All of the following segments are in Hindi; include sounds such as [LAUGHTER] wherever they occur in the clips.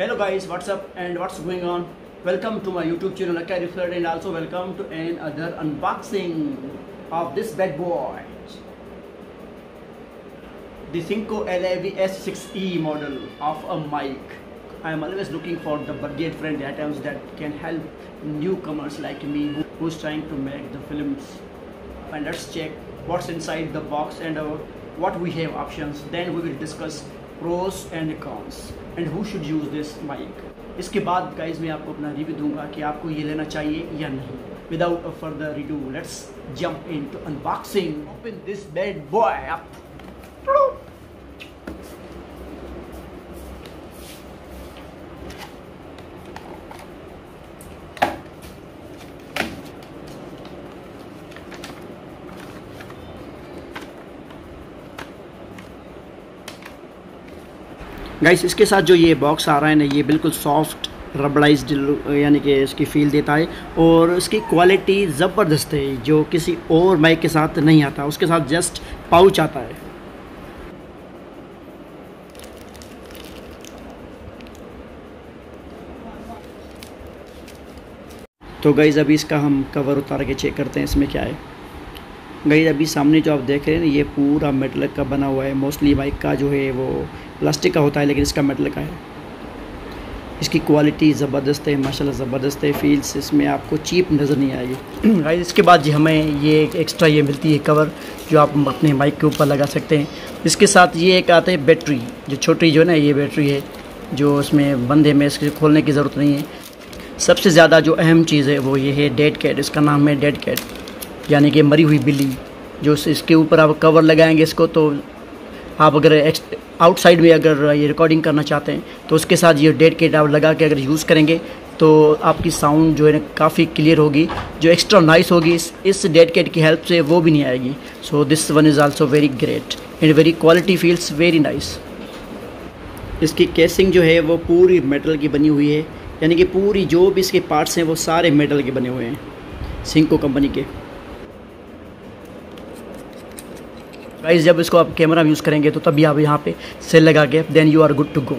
Hello guys, what's up and what's going on? Welcome to my YouTube channel Akka Reflect and also welcome to another unboxing of this bad boy. The Cinco LAV S6E model of a mic. I am always looking for the budget friendly items that can help newcomers like me who's trying to make the films. And let's check what's inside the box and uh, what we have options. Then we will discuss pros and cons and who should use this mic इसके बाद गाइज़ मैं आपको अपना रिव्यू दूँगा कि आपको ये लेना चाहिए या नहीं. Without a further review let's jump into unboxing open this bad boy up guys इसके साथ जो ये बॉक्स आ रहा है ना, ये बिल्कुल सॉफ्ट रबड़ाइज्ड यानी कि इसकी फील देता है। और इसकी क्वालिटी ज़बरदस्त है, जो किसी और माइक के साथ नहीं आता। उसके साथ जस्ट पाउच आता है। तो गाइज़ अभी इसका हम कवर उतार के चेक करते हैं, इसमें क्या है। गई अभी सामने जो आप देख रहे हैं ये पूरा मेटल का बना हुआ है। मोस्टली बाइक का जो है वो प्लास्टिक का होता है, लेकिन इसका मेटल का है। इसकी क्वालिटी ज़बरदस्त है, माशाल्लाह ज़बरदस्त है। फील्स इसमें आपको चीप नज़र नहीं आएगी। [CLEARS THROAT] गाइस इसके बाद जी हमें ये एक एक्स्ट्रा ये मिलती है कवर जो आप अपने बाइक के ऊपर लगा सकते हैं। इसके साथ ये एक आता है बैटरी जो छोटी जो है ना, ये बैटरी है, जो उसमें बंद है में इसके खोलने की ज़रूरत नहीं है। सबसे ज़्यादा जो अहम चीज़ है, वो ये है डेड कैट इसका नाम है डेड कैट यानी कि मरी हुई बिल्ली, जो इसके ऊपर आप कवर लगाएँगे इसको तो आप अगर आउटसाइड में अगर ये रिकॉर्डिंग करना चाहते हैं तो उसके साथ ये डेड किट आप लगा के अगर यूज़ करेंगे तो आपकी साउंड जो है ना काफ़ी क्लियर होगी, जो एक्स्ट्रा नाइस होगी, इस इस डेड किट की हेल्प से वो भी नहीं आएगी। So this one is also very great and very quality feels very nice इसकी केसिंग जो है वो पूरी मेटल की बनी हुई है, यानी कि पूरी जो भी इसके पार्ट्स हैं वो सारे मेटल के बने हुए हैं सिंको कंपनी के। गाइस जब इसको आप कैमरा यूज़ करेंगे तो तभी आप यहाँ पे सेल लगा के then you are good to go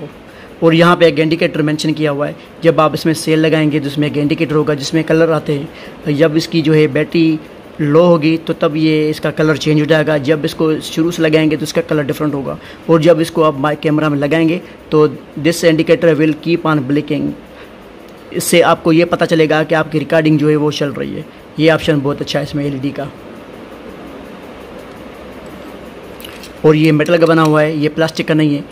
और यहाँ पे एक इंडिकेटर मेंशन किया हुआ है। जब आप इसमें सेल लगाएँगे तो इसमें एक इंडिकेटर होगा, जिसमें कलर आते हैं, जब इसकी जो है बैटरी लो होगी तो तब ये इसका कलर चेंज हो जाएगा। जब इसको शुरू से लगाएँगे तो इसका कलर डिफरेंट होगा। और जब इसको आप माइक कैमरा में लगाएँगे तो this indicator will keep on blinking इससे आपको ये पता चलेगा कि आपकी रिकॉर्डिंग जो है वो चल रही है। ये ऑप्शन बहुत अच्छा है इसमें एलईडी का। और ये मेटल का बना हुआ है, ये प्लास्टिक का नहीं है।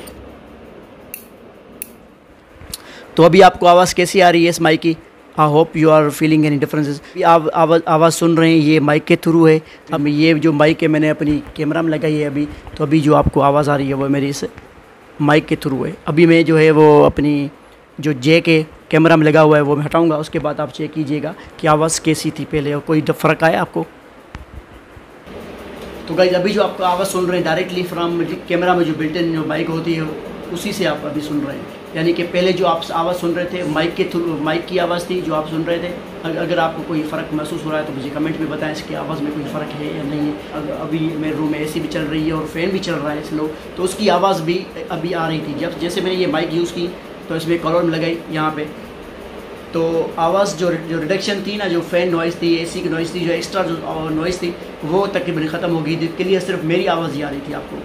तो अभी आपको आवाज़ कैसी आ रही है इस माइक की? I hope you are feeling any differences आप आवाज़ आवाज़ सुन रहे हैं, ये माइक के थ्रू है। अब ये जो माइक है, मैंने अपनी कैमरा में लगाई है अभी तो अभी जो आपको आवाज़ आ रही है, वो मेरी इस माइक के थ्रू है। अभी मैं जो है, वो अपनी जो जे के कैमरा में लगा हुआ है, वो मैं हटाऊँगा, उसके बाद आप चेक कीजिएगा कि आवाज़ कैसी थी पहले और कोई फ़र्क आया आपको? तो गाइज़ अभी जो आपको आवाज़ सुन रहे हैं डायरेक्टली फ्रॉम कैमरा में जो बिल्टन जो माइक होती है, उसी से आप अभी सुन रहे हैं। यानी कि पहले जो आप आवाज़ सुन रहे थे माइक के थ्रू माइक की आवाज़ थी जो आप सुन रहे थे अगर आपको कोई फ़र्क महसूस हो रहा है तो मुझे कमेंट में बताएँ इसकी आवाज़ में कोई फ़र्क है या नहीं है। अभी मेरे रूम में एसी भी चल रही है और फ़ैन भी चल रहा है स्लो तो उसकी आवाज़ भी अभी आ रही थी। जब, जैसे मैंने ये माइक यूज़ की तो इसमें कॉलर में लगाई यहाँ पे। तो आवाज़ जो जो रिडक्शन थी ना, जो फ़ैन नॉइज़ थी एसी की नॉइज़ थी, जो एक्स्ट्रा जो नॉइज़ थी, वो तकरीबन ख़त्म हो गई थी। के लिए सिर्फ़ मेरी आवाज़ ही आ रही थी आपको।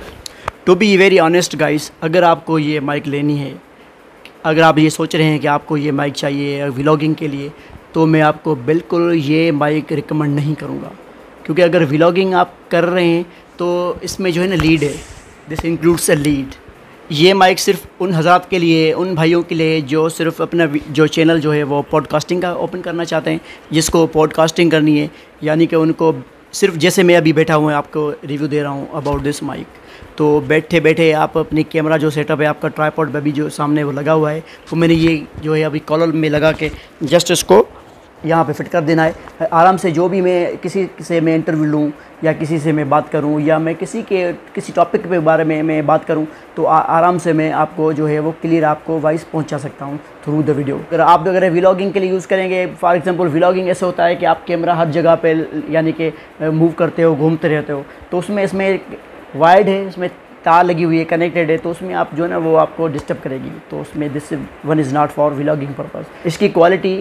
To be very honest guys अगर आपको ये माइक लेनी है, अगर आप ये सोच रहे हैं कि आपको ये माइक चाहिए व्लॉगिंग के लिए तो मैं आपको बिल्कुल ये माइक रिकमेंड नहीं करूँगा। क्योंकि अगर व्लॉगिंग आप कर रहे हैं तो इसमें जो है ना लीड है। दिस इंक्लूड्स अ लीड ये माइक सिर्फ़ उन हजरात के लिए, उन भाइयों के लिए जो सिर्फ़ अपना जो चैनल जो है वो पॉडकास्टिंग का ओपन करना चाहते हैं, जिसको पॉडकास्टिंग करनी है, यानी कि उनको सिर्फ़ जैसे मैं अभी बैठा हुआ आपको रिव्यू दे रहा हूँ अबाउट दिस माइक तो बैठे बैठे आप अपनी कैमरा जो सेटअप है, आपका ट्राईपॉड अभी जो सामने वो लगा हुआ है, वो मैंने ये जो है अभी कॉलर में लगा के जस्ट इसको यहाँ पे फिट कर देना है। आराम से जो भी मैं किसी से मैं इंटरव्यू लूँ या किसी से मैं बात करूँ या मैं किसी के किसी टॉपिक के बारे में मैं बात करूँ तो आ, आराम से मैं आपको जो है वो क्लियर आपको वॉइस पहुँचा सकता हूँ थ्रू द वीडियो अगर आप अगर व्लॉगिंग के लिए यूज़ करेंगे फॉर एग्जांपल व्लॉगिंग ऐसे होता है कि आप कैमरा हर जगह पे यानी कि मूव करते हो घूमते रहते हो तो उसमें इसमें वाइड है इसमें तार लगी हुई है कनेक्टेड है तो उसमें आप जो है ना वो आपको डिस्टर्ब करेगी। तो उसमें this one is not for vlogging purpose इसकी क्वालिटी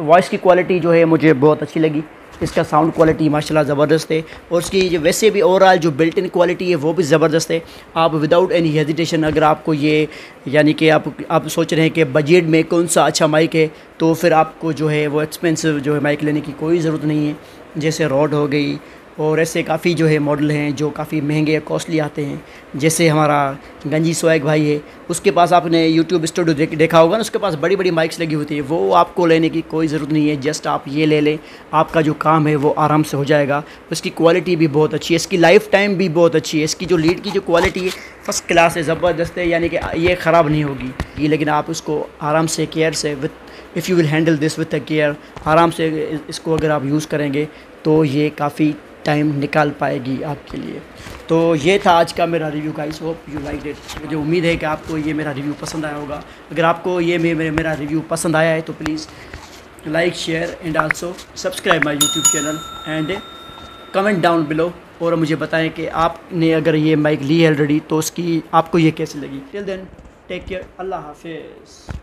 वॉइस की क्वालिटी जो है मुझे बहुत अच्छी लगी। इसका साउंड क्वालिटी माशाल्लाह ज़बरदस्त है। और उसकी जो वैसे भी ओवरऑल जो बिल्ट इन क्वालिटी है, वो भी ज़बरदस्त है। आप विदाउट एनी हेजिटेशन अगर आपको ये, यानी कि आप आप सोच रहे हैं कि बजट में कौन सा अच्छा माइक है तो फिर आपको जो है वो एक्सपेंसिव जो है माइक लेने की कोई ज़रूरत नहीं है। जैसे रॉड हो गई और ऐसे काफ़ी जो है मॉडल हैं जो काफ़ी महँगे या कॉस्टली आते हैं। जैसे हमारा गंजी सोएग भाई है उसके पास आपने यूट्यूब स्टूडियो देख, देखा होगा ना उसके पास बड़ी बड़ी माइक्स लगी होती है। वो आपको लेने की कोई ज़रूरत नहीं है जस्ट आप ये ले लें आपका जो काम है वो आराम से हो जाएगा। उसकी क्वालिटी भी बहुत अच्छी है इसकी लाइफ टाइम भी बहुत अच्छी है। इसकी जो लीड की जो क्वालिटी है फ़र्स्ट क्लास है ज़बरदस्त है यानी कि ये ख़राब नहीं होगी। ये लेकिन आप उसको आराम से केयर से with if you will handle this with a care आराम से इसको अगर आप यूज़ करेंगे तो ये काफ़ी टाइम निकाल पाएगी आपके लिए। तो ये था आज का मेरा रिव्यू का इस होप यू लाइक इट मुझे उम्मीद है कि आपको ये मेरा रिव्यू पसंद आया होगा। अगर आपको ये मेरे, मेरा रिव्यू पसंद आया है तो please like share and also subscribe my YouTube channel and comment down below और मुझे बताएँ कि आपने अगर ये माइक ली है ऑलरेडी तो उसकी आपको ये कैसी लगी। टिल देन टेक केयर अल्लाह हाफिज़.